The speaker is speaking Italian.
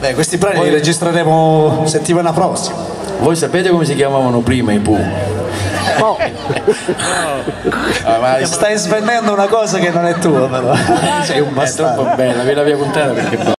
Beh, questi brani li registreremo settimana prossima. Voi sapete come si chiamavano prima i Pooh? Oh. Ah, Stai svendendo una cosa che non è tua, però. Sei un è bastardo. troppo bella, vieni la via puntata perché